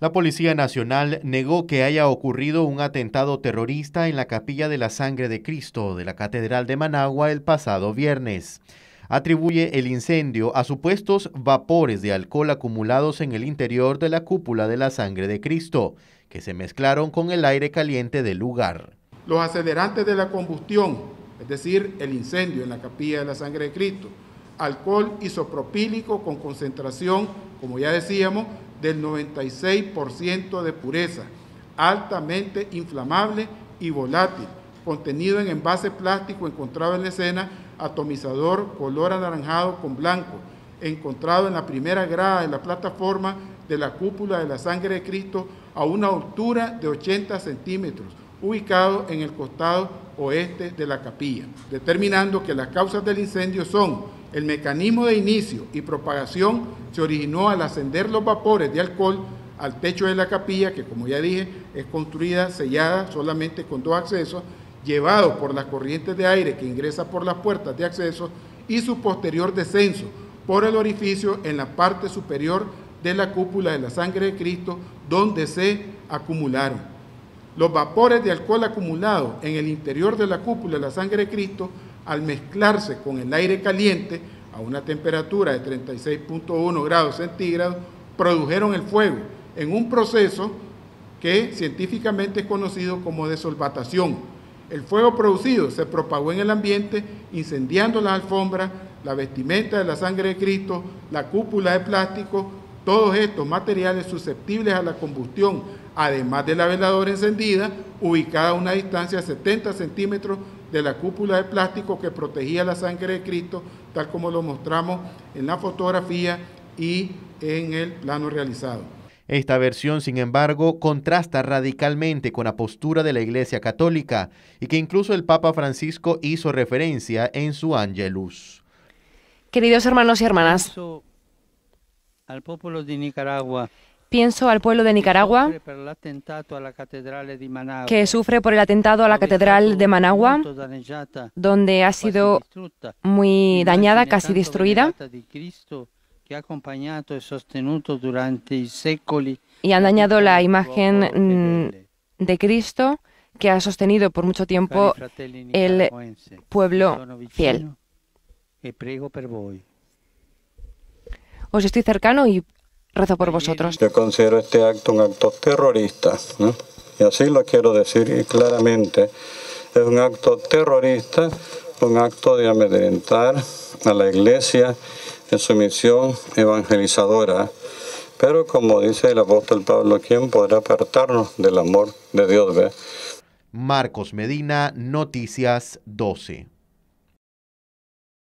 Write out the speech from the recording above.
La Policía Nacional negó que haya ocurrido un atentado terrorista en la Capilla de la Sangre de Cristo de la Catedral de Managua el pasado viernes. Atribuye el incendio a supuestos vapores de alcohol acumulados en el interior de la cúpula de la Sangre de Cristo, que se mezclaron con el aire caliente del lugar. Los acelerantes de la combustión, es decir, el incendio en la Capilla de la Sangre de Cristo, alcohol isopropílico con concentración, como ya decíamos, del 96% de pureza, altamente inflamable y volátil, contenido en envase plástico encontrado en la escena, atomizador color anaranjado con blanco, encontrado en la primera grada de la plataforma de la cúpula de la sangre de Cristo a una altura de 80 centímetros, ubicado en el costado oeste de la capilla, determinando que las causas del incendio son el mecanismo de inicio y propagación se originó al ascender los vapores de alcohol al techo de la capilla, que como ya dije, es construida, sellada solamente con dos accesos, llevado por las corrientes de aire que ingresa por las puertas de acceso y su posterior descenso por el orificio en la parte superior de la cúpula de la sangre de Cristo, donde se acumularon. Los vapores de alcohol acumulados en el interior de la cúpula de la sangre de Cristo al mezclarse con el aire caliente a una temperatura de 36.1 grados centígrados, produjeron el fuego en un proceso que científicamente es conocido como desolvatación. El fuego producido se propagó en el ambiente incendiando las alfombras, la vestimenta de la sangre de Cristo, la cúpula de plástico, todos estos materiales susceptibles a la combustión, además de la veladora encendida, ubicada a una distancia de 70 centímetros de la cúpula de plástico que protegía la sangre de Cristo, tal como lo mostramos en la fotografía y en el plano realizado. Esta versión, sin embargo, contrasta radicalmente con la postura de la Iglesia Católica y que incluso el Papa Francisco hizo referencia en su Angelus. Queridos hermanos y hermanas, al pueblo de Nicaragua Pienso al pueblo de Nicaragua que sufre por el atentado a la Catedral de Managua, donde ha sido muy dañada, casi destruida. Y han dañado la imagen mm, de Cristo que ha sostenido por mucho tiempo el pueblo fiel. Os estoy cercano y rezo por vosotros. Yo considero este acto un acto terrorista, y así lo quiero decir claramente. Es un acto terrorista, un acto de amedrentar a la iglesia en su misión evangelizadora. Pero como dice el apóstol Pablo, ¿quién podrá apartarnos del amor de Dios? Marcos Medina, Noticias 12.